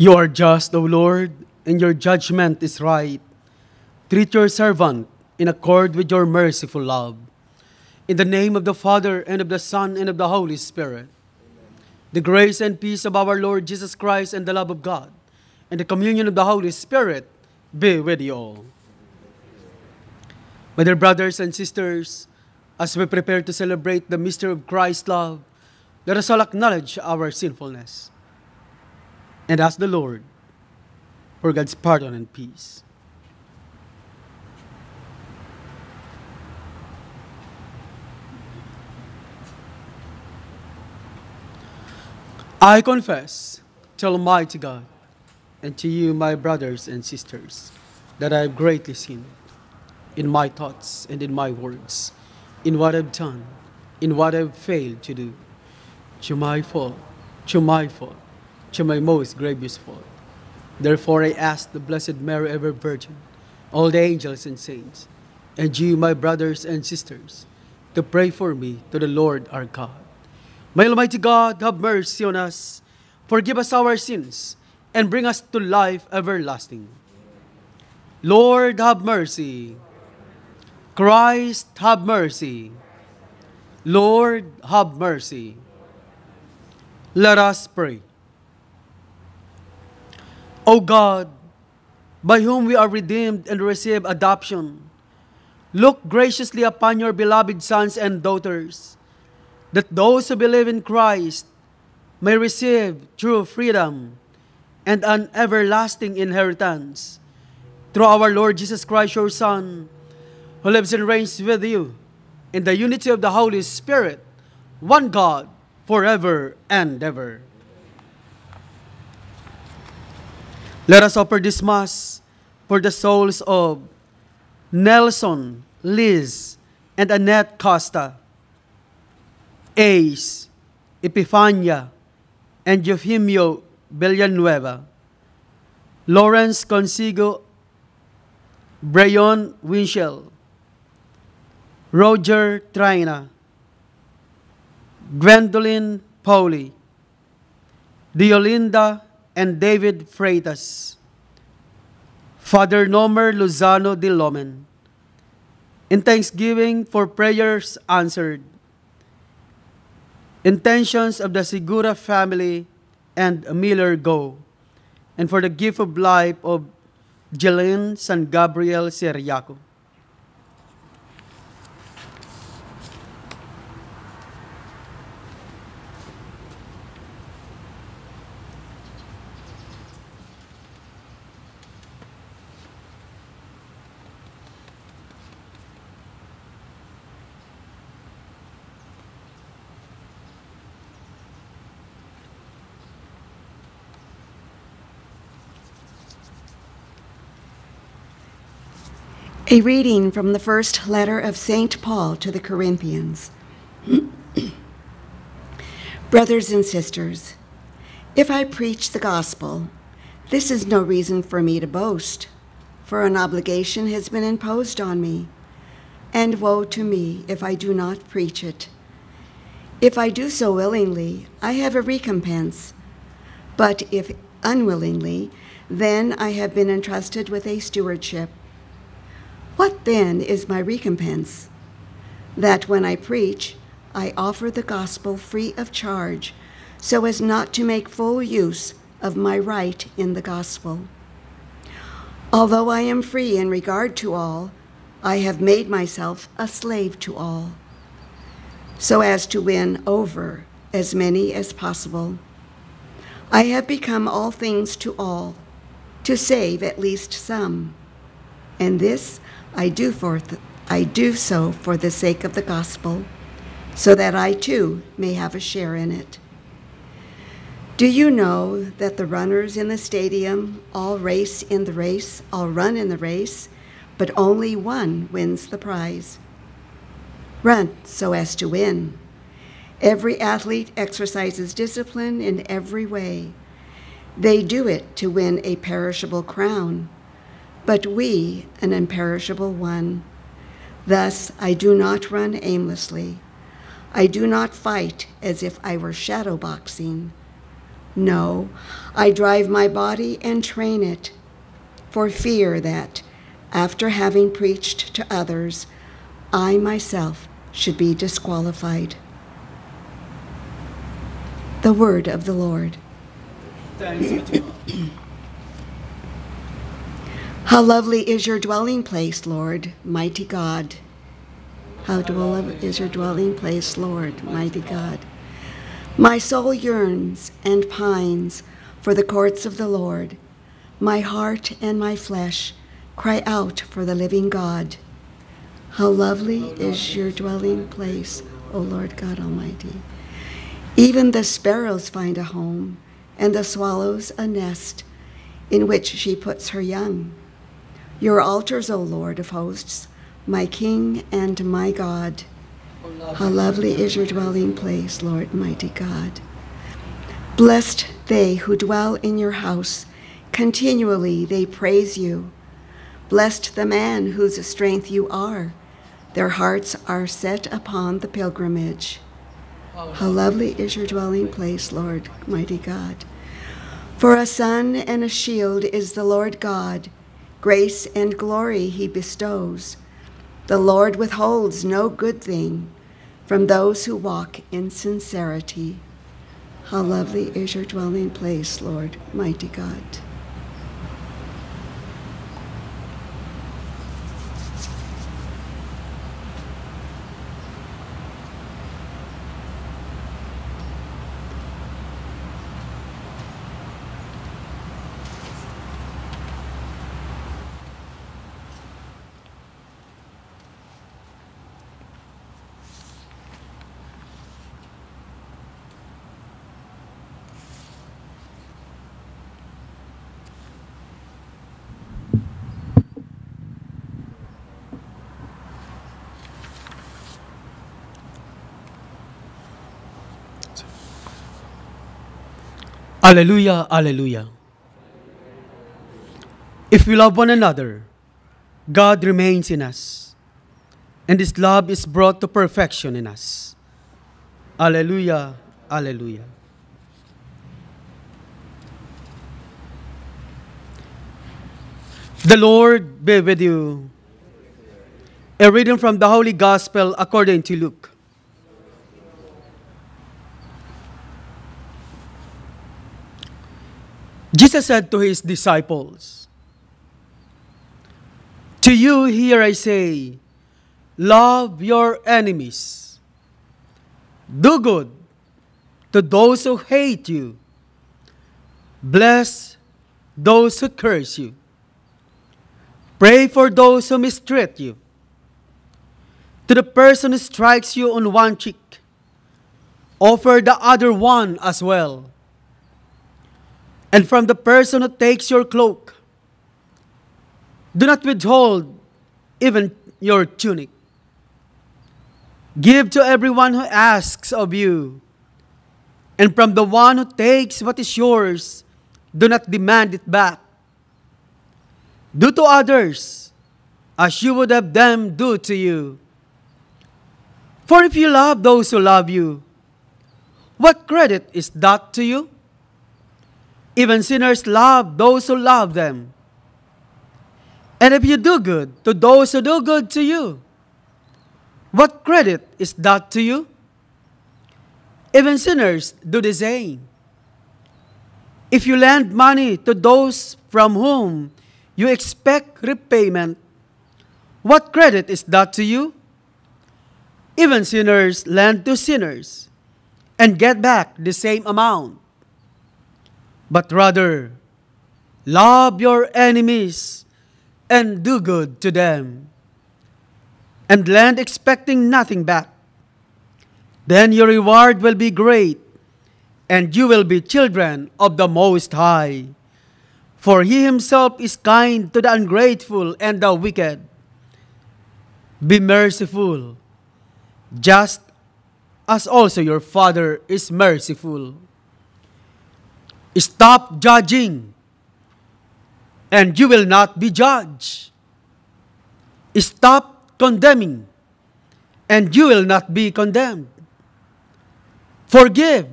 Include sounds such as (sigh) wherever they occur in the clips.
You are just, O Lord, and your judgment is right. Treat your servant in accord with your merciful love. In the name of the Father, and of the Son, and of the Holy Spirit. The grace and peace of our Lord Jesus Christ, and the love of God, and the communion of the Holy Spirit be with you all. My dear brothers and sisters, as we prepare to celebrate the mystery of Christ's love, let us all acknowledge our sinfulness and ask the Lord for God's pardon and peace. I confess to Almighty God and to you, my brothers and sisters, that I have greatly sinned in my thoughts and in my words, in what I've done, in what I've failed to do. To my fault, to my fault, to my most grievous fault. Therefore I ask the Blessed Mary, ever Virgin, all the angels and saints, and you, my brothers and sisters, to pray for me to the Lord our God. May Almighty God have mercy on us, forgive us our sins, and bring us to life everlasting. Lord, have mercy. Christ, have mercy. Lord, have mercy. Let us pray. O God, by whom we are redeemed and receive adoption, look graciously upon your beloved sons and daughters, that those who believe in Christ may receive true freedom and an everlasting inheritance through our Lord Jesus Christ, your Son, who lives and reigns with you in the unity of the Holy Spirit, one God, forever and ever. Let us offer this Mass for the souls of Nelson, Liz, and Annette Costa, Ace, Epifania, and Eufemio Villanueva, Lawrence Consigo, Brayon Winchell, Roger Traina, Gwendolyn Pauli, Diolinda and David Freitas, Father Nomer Lozano de Lomen, in thanksgiving for prayers answered, intentions of the Segura family and Miller Go, and for the gift of life of Jelen San Gabriel Seriaco. A reading from the first letter of St. Paul to the Corinthians. (clears throat) Brothers and sisters, if I preach the gospel, this is no reason for me to boast, for an obligation has been imposed on me, and woe to me if I do not preach it. If I do so willingly, I have a recompense, but if unwillingly, then I have been entrusted with a stewardship. What then is my recompense? That when I preach, I offer the gospel free of charge, so as not to make full use of my right in the gospel. Although I am free in regard to all, I have made myself a slave to all, so as to win over as many as possible. I have become all things to all, to save at least some. And this I do, for th- I do so for the sake of the gospel, so that I too may have a share in it. Do you know that the runners in the stadium all race in the race, all run in the race, but only one wins the prize? Run so as to win. Every athlete exercises discipline in every way. They do it to win a perishable crown but we an imperishable one. Thus I do not run aimlessly. I do not fight as if I were shadowboxing. No, I drive my body and train it, for fear that, after having preached to others, I myself should be disqualified. The word of the Lord. Thanks be to God. How lovely is your dwelling place, Lord, mighty God. How dwell- is your dwelling place, Lord, mighty God. My soul yearns and pines for the courts of the Lord. My heart and my flesh cry out for the living God. How lovely is your dwelling place, O Lord God Almighty. Even the sparrows find a home, and the swallows a nest in which she puts her young. Your altars, O Lord of hosts, my King and my God. How lovely is your dwelling place, Lord mighty God. Blessed they who dwell in your house, continually they praise you. Blessed the man whose strength you are, their hearts are set upon the pilgrimage. How lovely is your dwelling place, Lord mighty God. For a sun and a shield is the Lord God, grace and glory he bestows. The Lord withholds no good thing from those who walk in sincerity. How lovely is your dwelling place, Lord, mighty God. Alleluia, Alleluia. If we love one another, God remains in us, and His love is brought to perfection in us. Alleluia, Alleluia. The Lord be with you. A reading from the Holy Gospel according to Luke. Jesus said to his disciples, To you here I say, love your enemies, do good to those who hate you, bless those who curse you, pray for those who mistreat you. To the person who strikes you on one cheek, offer the other one as well. And from the person who takes your cloak, do not withhold even your tunic. Give to everyone who asks of you. And from the one who takes what is yours, do not demand it back. Do to others as you would have them do to you. For if you love those who love you, what credit is that to you? Even sinners love those who love them. And if you do good to those who do good to you, what credit is that to you? Even sinners do the same. If you lend money to those from whom you expect repayment, what credit is that to you? Even sinners lend to sinners and get back the same amount. But rather, love your enemies and do good to them, and lend expecting nothing back. Then your reward will be great, and you will be children of the Most High. For he himself is kind to the ungrateful and the wicked. Be merciful, just as also your Father is merciful. Stop judging, and you will not be judged. Stop condemning, and you will not be condemned. Forgive,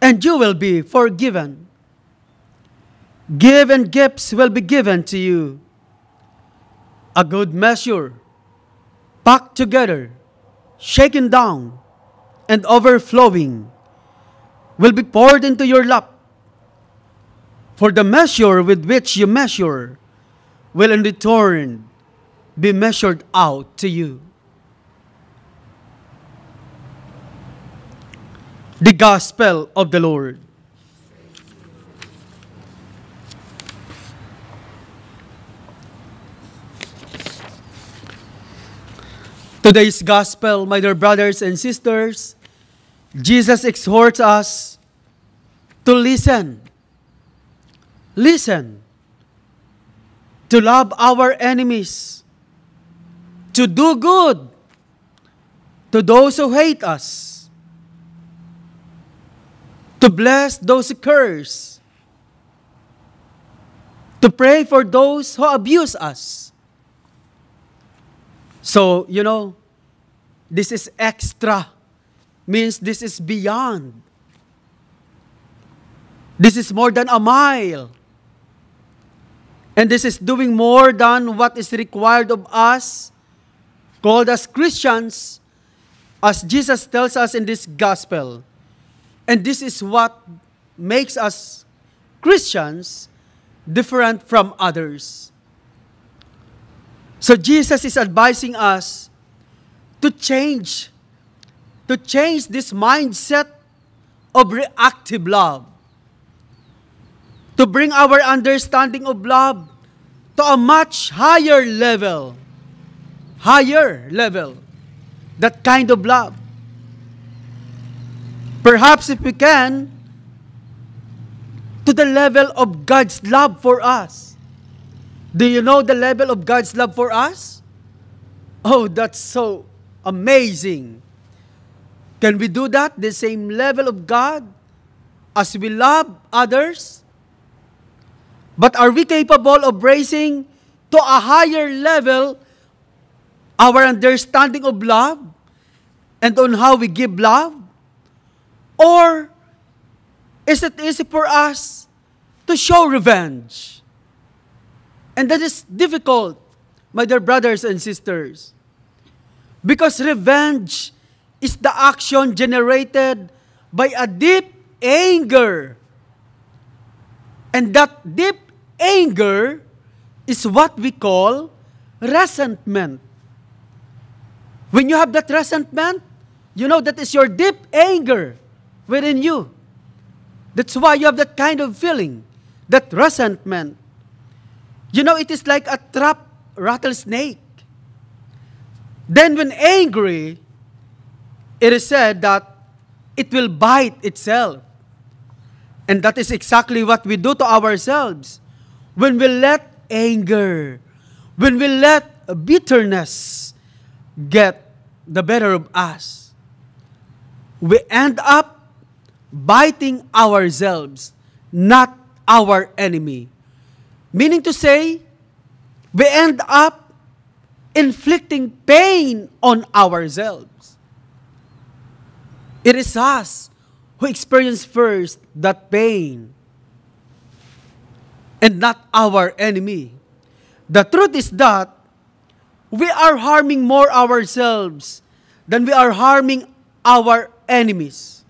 and you will be forgiven. Give and gifts will be given to you. A good measure, packed together, shaken down, and overflowing, will be poured into your lap. For the measure with which you measure will in return be measured out to you. The Gospel of the Lord. Today's Gospel, my dear brothers and sisters, Jesus exhorts us to listen. Listen. To love our enemies. To do good to those who hate us. To bless those who curse. To pray for those who abuse us. So, you know, this is extra. Means this is beyond. This is more than a mile. And this is doing more than what is required of us, called as Christians, as Jesus tells us in this gospel. And this is what makes us Christians different from others. So Jesus is advising us to change, to change this mindset of reactive love, to bring our understanding of love to a much higher level. Higher level. That kind of love. Perhaps if we can, to the level of God's love for us. Do you know the level of God's love for us? Oh, that's so amazing. Can we do that? The same level of God as we love others? But are we capable of raising to a higher level our understanding of love and on how we give love? Or is it easy for us to show revenge? And that is difficult, my dear brothers and sisters. Because revenge is the action generated by a deep anger. And that deep anger is what we call resentment. When you have that resentment, you know that is your deep anger within you. That's why you have that kind of feeling, that resentment. You know, it is like a trap rattlesnake. Then, when angry, it is said that it will bite itself. And that is exactly what we do to ourselves. When we let anger, when we let bitterness get the better of us, we end up biting ourselves, not our enemy. Meaning to say, we end up inflicting pain on ourselves. It is us who experience first that pain and not our enemy. The truth is that we are harming more ourselves than we are harming our enemies.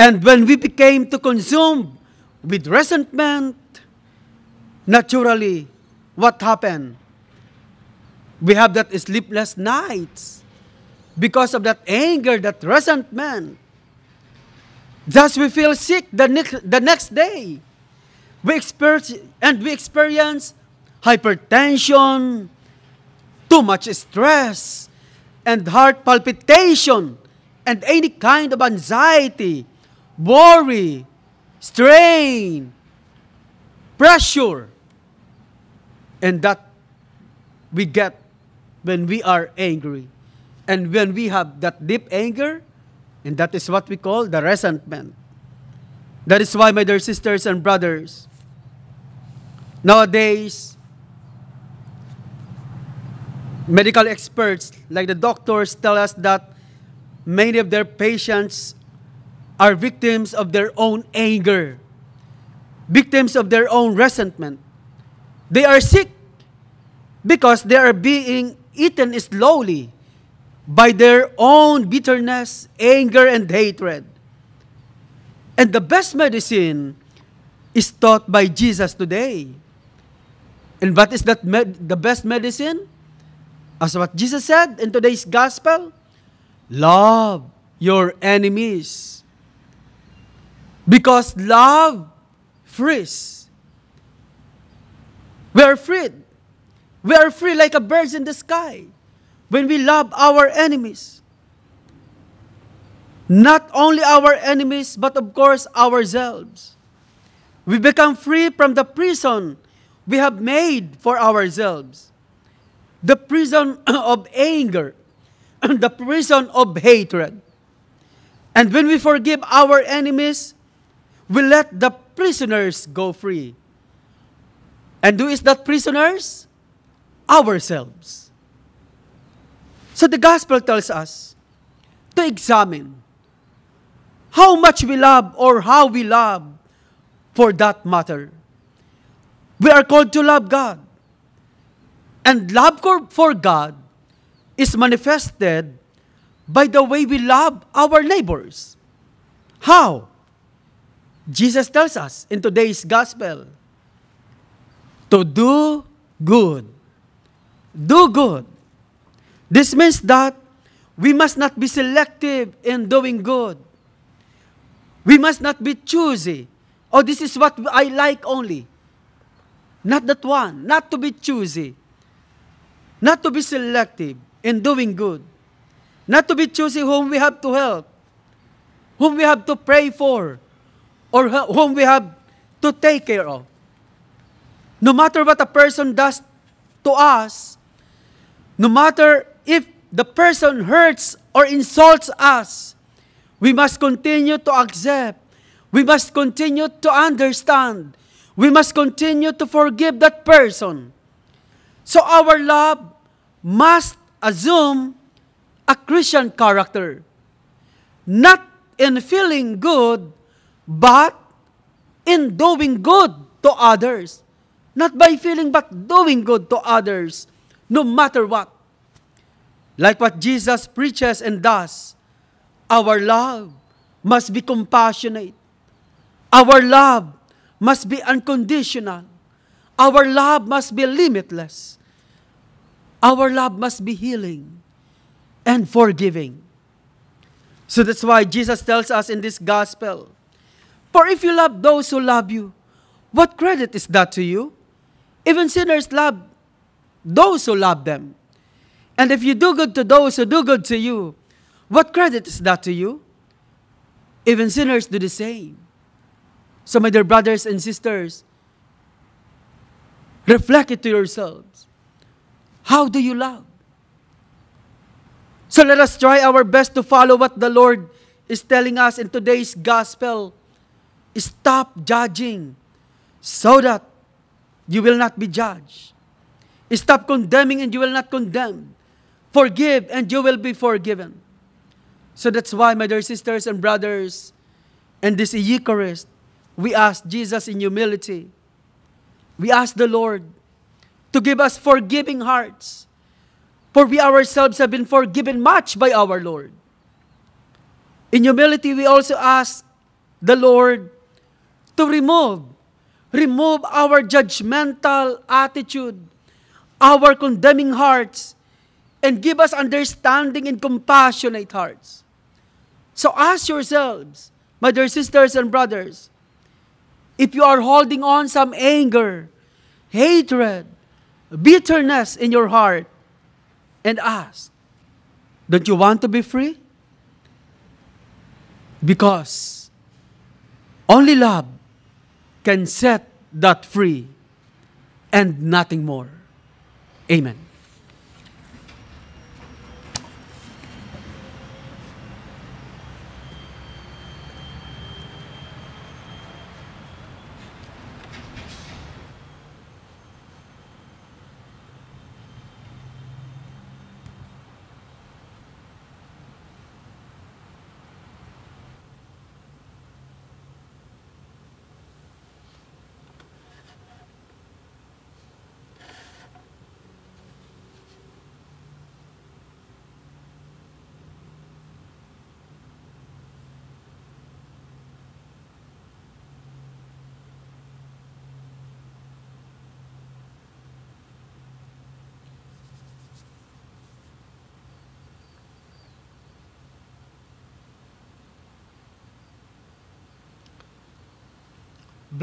And when we became to consume with resentment, naturally, what happened? We have that sleepless nights because of that anger, that resentment. Thus, we feel sick the next, the next day. We experience, and we experience hypertension, too much stress, and heart palpitation, and any kind of anxiety, worry, strain, pressure. And that we get when we are angry. And when we have that deep anger, and that is what we call the resentment. That is why, my dear sisters and brothers, nowadays, medical experts, like the doctors, tell us that many of their patients are victims of their own anger, victims of their own resentment. They are sick because they are being eaten slowly by their own bitterness, anger, and hatred. And the best medicine is taught by Jesus today. And what is that med- the best medicine? As what Jesus said in today's gospel, love your enemies. Because love frees. We are freed. We are free like a bird in the sky when we love our enemies. Not only our enemies, but of course ourselves. We become free from the prison we have made for ourselves. The prison (clears throat) of anger, (clears throat) the prison of hatred. And when we forgive our enemies, we let the prisoners go free. And who is that prisoners? Ourselves. So the gospel tells us to examine how much we love or how we love for that matter. We are called to love God. And love for God is manifested by the way we love our neighbors. How? Jesus tells us in today's gospel to do good. Do good. This means that we must not be selective in doing good. We must not be choosy. Oh, this is what I like only. Not that one. Not to be choosy. Not to be selective in doing good. Not to be choosy whom we have to help, whom we have to pray for, or whom we have to take care of. No matter what a person does to us, no matter if the person hurts or insults us, we must continue to accept. We must continue to understand. We must continue to forgive that person. So our love must assume a Christian character. Not in feeling good, but in doing good to others. Not by feeling, but doing good to others, no matter what. Like what Jesus preaches and does, our love must be compassionate. Our love must be unconditional. Our love must be limitless. Our love must be healing and forgiving. So that's why Jesus tells us in this gospel For if you love those who love you, what credit is that to you? Even sinners love those who love them. And if you do good to those who do good to you, what credit is that to you? Even sinners do the same. So, my dear brothers and sisters, reflect it to yourselves. How do you love? So let us try our best to follow what the Lord is telling us in today's gospel. Stop judging so that you will not be judged. Stop condemning and you will not condemn. Forgive and you will be forgiven. So that's why, my dear sisters and brothers, in this Eucharist, we ask Jesus in humility. We ask the Lord to give us forgiving hearts for we ourselves have been forgiven much by our Lord. In humility, we also ask the Lord to remove, remove our judgmental attitude, our condemning hearts, and give us understanding and compassionate hearts. So ask yourselves, my dear sisters and brothers, if you are holding on some anger, hatred, bitterness in your heart, and ask, Don't you want to be free? Because only love can set that free and nothing more. Amen.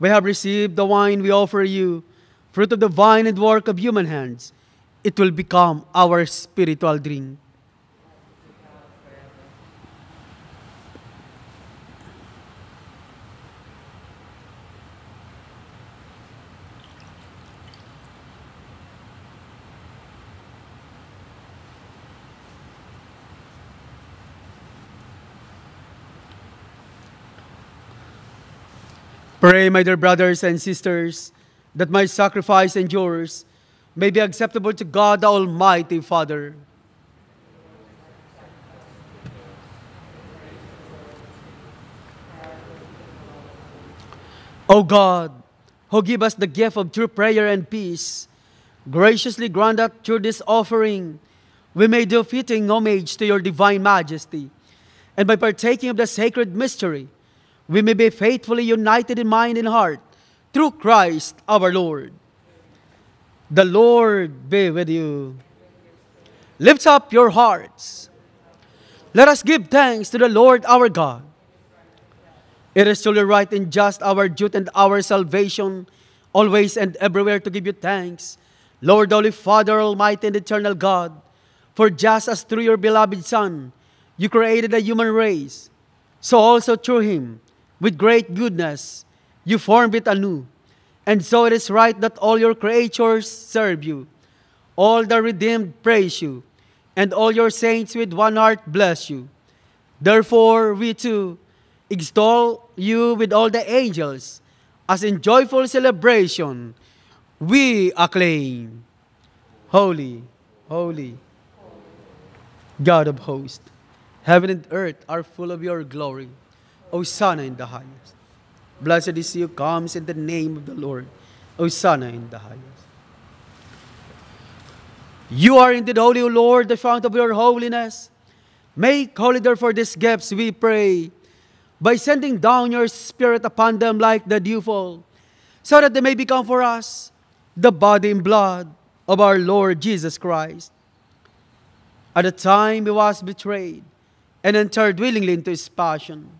we have received the wine we offer you, fruit of the vine and work of human hands. It will become our spiritual drink. Pray, my dear brothers and sisters, that my sacrifice and yours may be acceptable to God the Almighty Father. O God, who give us the gift of true prayer and peace, graciously grant that through this offering we may do fitting homage to your divine majesty, and by partaking of the sacred mystery, we may be faithfully united in mind and heart through Christ our Lord. The Lord be with you. Lift up your hearts. Let us give thanks to the Lord our God. It is truly right and just our duty and our salvation, always and everywhere to give you thanks, Lord, Holy Father, Almighty and Eternal God, for just as through your beloved Son you created a human race, so also through him, with great goodness, you formed it anew. And so it is right that all your creatures serve you, all the redeemed praise you, and all your saints with one heart bless you. Therefore, we too extol you with all the angels, as in joyful celebration we acclaim. Holy, holy, God of hosts, heaven and earth are full of your glory. Hosanna in the highest. Blessed is he who comes in the name of the Lord. Hosanna in the highest. You are indeed holy, O Lord, the fount of your holiness. Make holy therefore these gifts, we pray, by sending down your Spirit upon them like the dewfall, so that they may become for us the body and blood of our Lord Jesus Christ. At the time he was betrayed and entered willingly into his passion,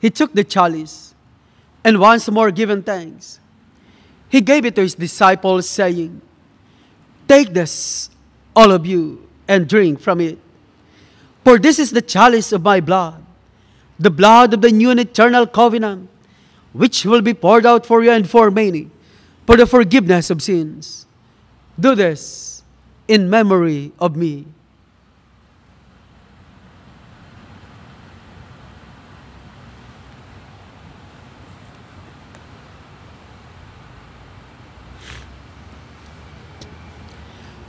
he took the chalice and once more given thanks. He gave it to his disciples, saying, Take this, all of you, and drink from it. For this is the chalice of my blood, the blood of the new and eternal covenant, which will be poured out for you and for many for the forgiveness of sins. Do this in memory of me.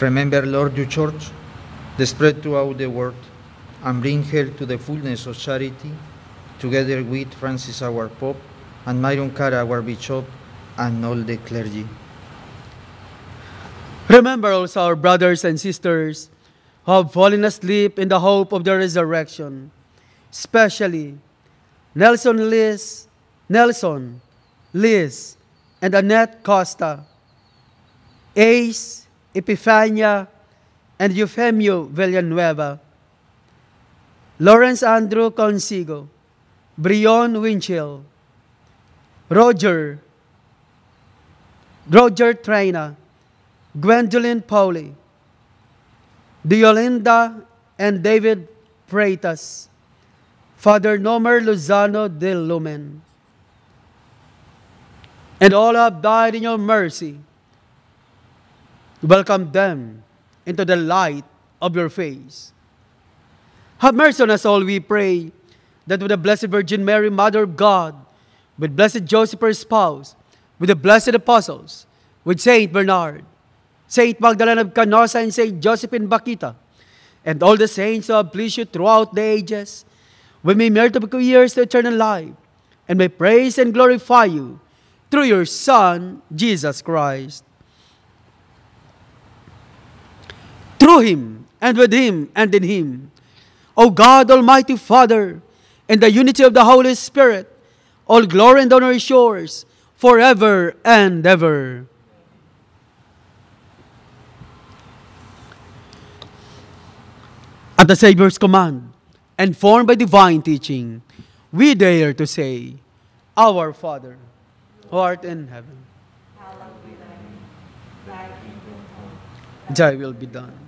Remember, Lord, your church, the spread throughout the world, and bring her to the fullness of charity, together with Francis, our Pope, and Myron Cotta, our Bishop, and all the clergy. Remember also our brothers and sisters who have fallen asleep in the hope of the resurrection. especially Nelson Liz, Nelson, Liz, and Annette Costa, Ace, Epifania, and Eufemio Villanueva, Lawrence Andrew Consigo, Brion Winchell, Roger, Roger Traina, Gwendolyn Pauli, Diolinda and David Freitas, Father Nomer Lozano del Lumen, and all have died in your mercy. Welcome them into the light of your face. Have mercy on us all, we pray, that with the Blessed Virgin Mary, Mother of God, with Blessed Joseph, her spouse, with the blessed apostles, with Saint Bernard, Saint Magdalene of Canossa, and Saint Joseph Josephine Bakhita, and all the saints who have pleased you throughout the ages, we may merit to years to eternal life, and may praise and glorify you through your Son, Jesus Christ. Through him, and with him, and in him, O God, Almighty Father, in the unity of the Holy Spirit, all glory and honor is yours, forever and ever. At the Savior's command, and formed by divine teaching, we dare to say, Our Father, who art in heaven, Thy will be done,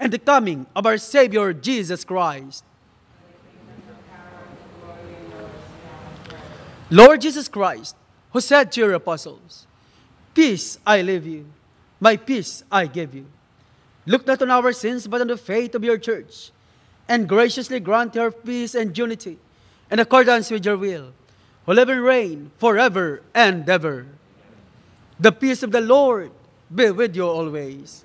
and the coming of our Savior Jesus Christ. Lord Jesus Christ, who said to your apostles, Peace I leave you, my peace I give you. Look not on our sins, but on the faith of your church, and graciously grant her peace and unity in accordance with your will, who live and reign forever and ever. The peace of the Lord be with you always.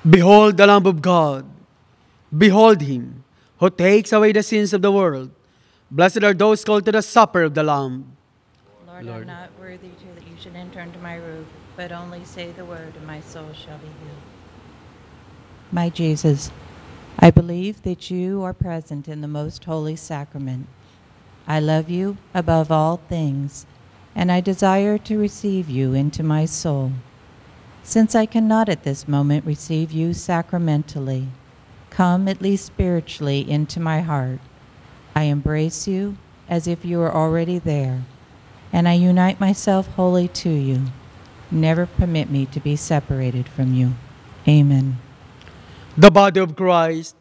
Behold the Lamb of God. Behold him who takes away the sins of the world. Blessed are those called to the supper of the Lamb. Lord, Lord. I'm not worthy to that you should enter into my roof, but only say the word, and my soul shall be healed. My Jesus, I believe that you are present in the most holy sacrament. I love you above all things, and I desire to receive you into my soul. Since I cannot at this moment receive you sacramentally, come at least spiritually into my heart. I embrace you as if you were already there, and I unite myself wholly to you. Never permit me to be separated from you. Amen. The body of Christ.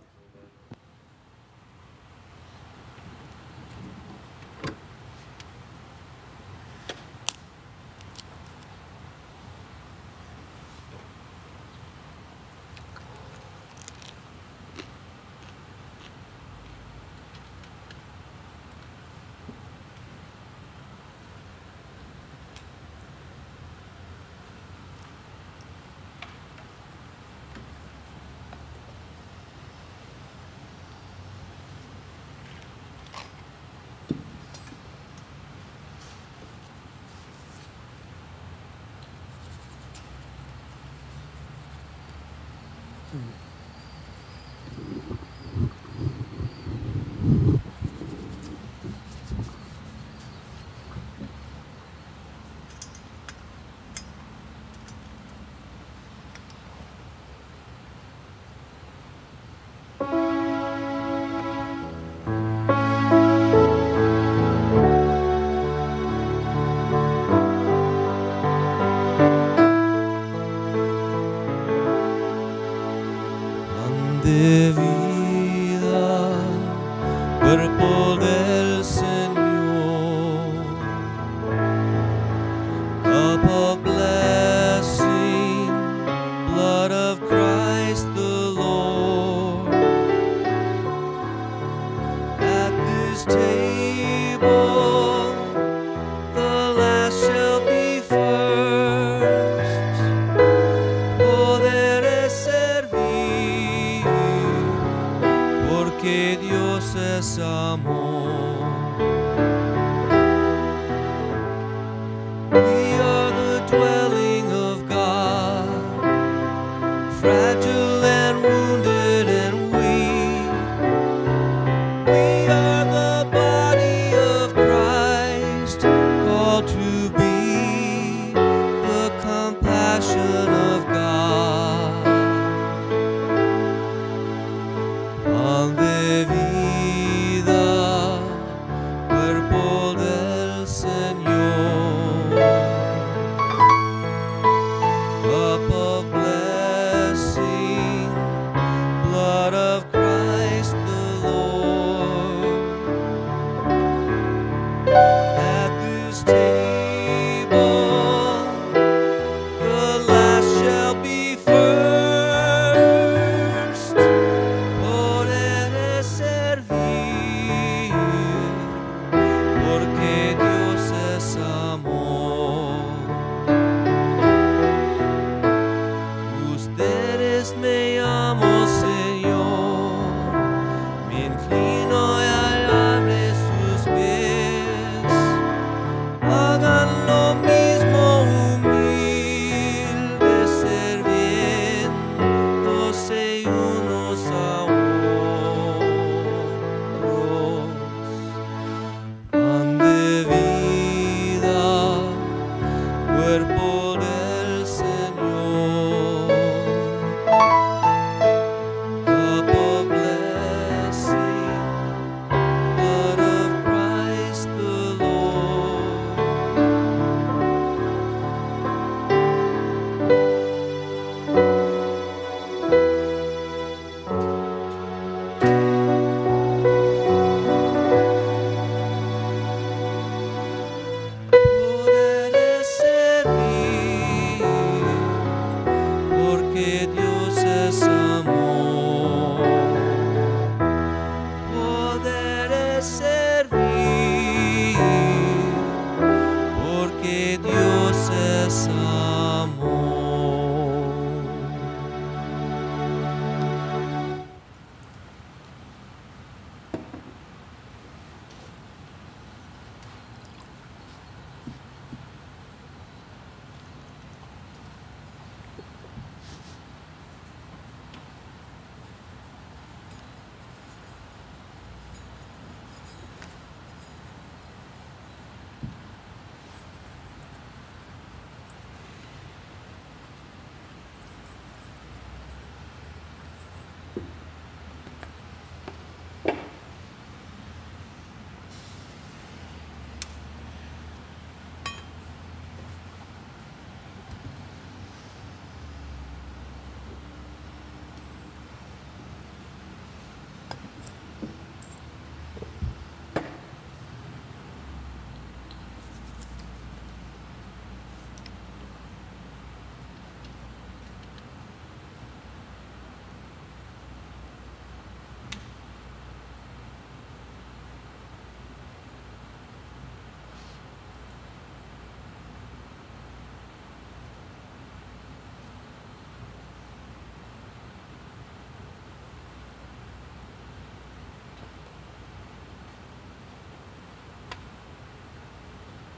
Mm-hmm.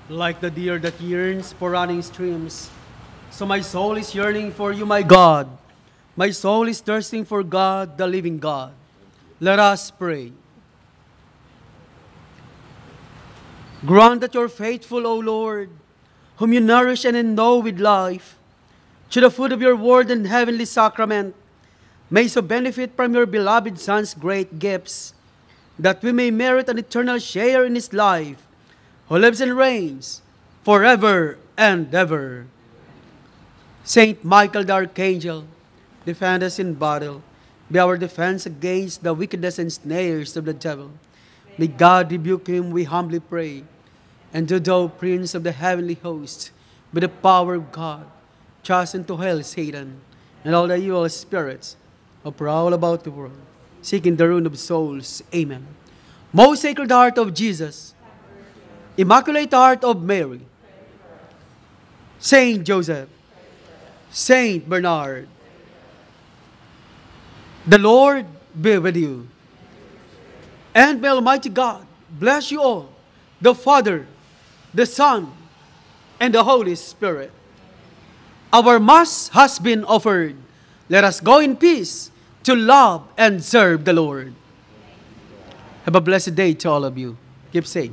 Like the deer that yearns for running streams, so my soul is yearning for you, my God. My soul is thirsting for God, the living God. Let us pray. Grant that you're faithful, O Lord, whom you nourish and endow with life, to the food of your word and heavenly sacrament, may so benefit from your beloved Son's great gifts, that we may merit an eternal share in his life, who lives and reigns forever and ever. Saint Michael the Archangel, defend us in battle. Be our defense against the wickedness and snares of the devil. May God rebuke him, we humbly pray. And do thou, Prince of the heavenly host, by the power of God, cast into hell Satan and all the evil spirits who prowl about the world, seeking the ruin of souls. Amen. Most Sacred Heart of Jesus, Immaculate Heart of Mary, Saint Joseph, Saint Bernard, the Lord be with you. And may Almighty God bless you all, the Father, the Son, and the Holy Spirit. Our Mass has been offered. Let us go in peace to love and serve the Lord. Have a blessed day to all of you. Keep safe.